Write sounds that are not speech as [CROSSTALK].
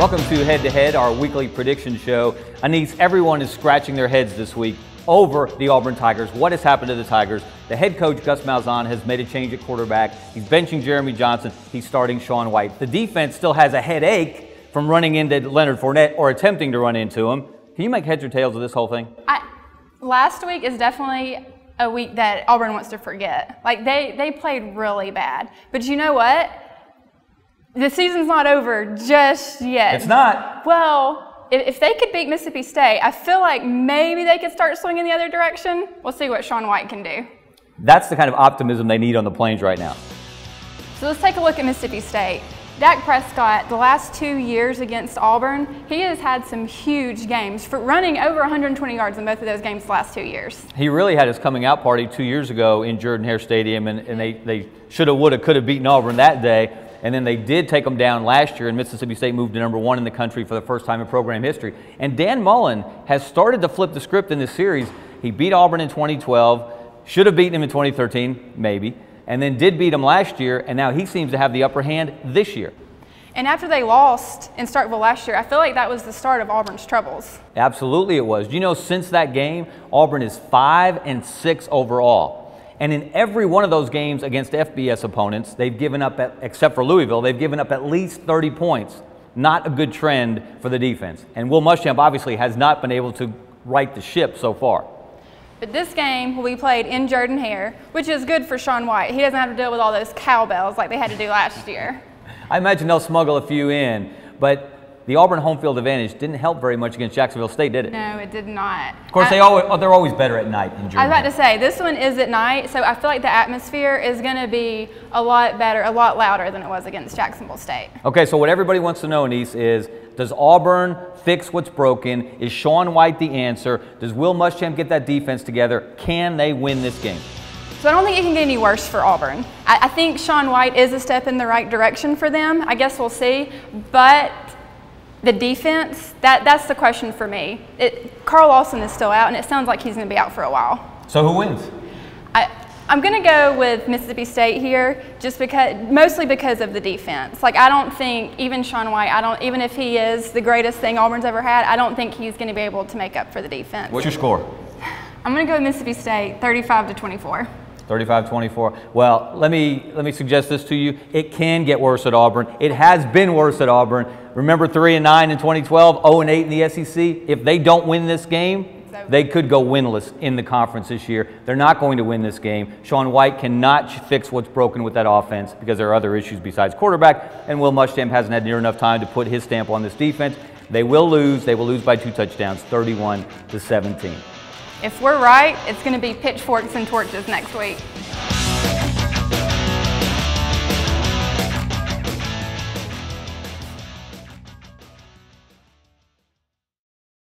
Welcome to Head to Head, our weekly prediction show. Annice, everyone is scratching their heads this week over the Auburn Tigers. What has happened to the Tigers? The head coach, Gus Malzahn, has made a change at quarterback. He's benching Jeremy Johnson. He's starting Sean White. The defense still has a headache from running into Leonard Fournette or attempting to run into him. Can you make heads or tails of this whole thing? I, last week is definitely a week that Auburn wants to forget. Like they they played really bad. But you know what? The season's not over just yet. It's not. Well, if, if they could beat Mississippi State, I feel like maybe they could start swinging the other direction. We'll see what Sean White can do. That's the kind of optimism they need on the plains right now. So let's take a look at Mississippi State. Dak Prescott, the last two years against Auburn, he has had some huge games for running over 120 yards in both of those games the last two years. He really had his coming out party two years ago in Jordan Hare Stadium, and, and they, they should have, would have, could have beaten Auburn that day. And then they did take them down last year, and Mississippi State moved to number one in the country for the first time in program history. And Dan Mullen has started to flip the script in this series. He beat Auburn in 2012, should have beaten him in 2013, maybe, and then did beat him last year, and now he seems to have the upper hand this year. And after they lost in Starkville last year, I feel like that was the start of Auburn's troubles. Absolutely, it was. You know, since that game, Auburn is five and six overall. And in every one of those games against FBS opponents, they've given up, at, except for Louisville, they've given up at least 30 points. Not a good trend for the defense. And Will Muschamp obviously has not been able to right the ship so far. But this game will be played in Jordan Hare, which is good for Sean White. He doesn't have to deal with all those cowbells like they had to do last year. [LAUGHS] I imagine they'll smuggle a few in, but the Auburn home field advantage didn't help very much against Jacksonville State, did it? No, it did not. Of course, I, they always, oh, they're always better at night in Germany. I was about to say, this one is at night, so I feel like the atmosphere is going to be a lot better, a lot louder than it was against Jacksonville State. Okay, so what everybody wants to know, Annice, is does Auburn fix what's broken? Is Sean White the answer? Does Will Muschamp get that defense together? Can they win this game? So I don't think it can get any worse for Auburn. I, I think Sean White is a step in the right direction for them. I guess we'll see. But the defense, that, that's the question for me. It, Carl Lawson is still out, and it sounds like he's going to be out for a while. So who wins? I, I'm going to go with Mississippi State here, just because, mostly because of the defense. Like I don't think even Sean White, I don't even if he is the greatest thing Auburn's ever had, I don't think he's going to be able to make up for the defense. What's your score? [SIGHS] I'm going to go with Mississippi State, 35 to 24. 35-24. Well, let me let me suggest this to you. It can get worse at Auburn. It has been worse at Auburn. Remember 3 and 9 in 2012, 0 and 8 in the SEC. If they don't win this game, they could go winless in the conference this year. They're not going to win this game. Sean White cannot fix what's broken with that offense because there are other issues besides quarterback, and Will Muschamp hasn't had near enough time to put his stamp on this defense. They will lose. They will lose by two touchdowns, 31 to 17. If we're right, it's going to be pitchforks and torches next week.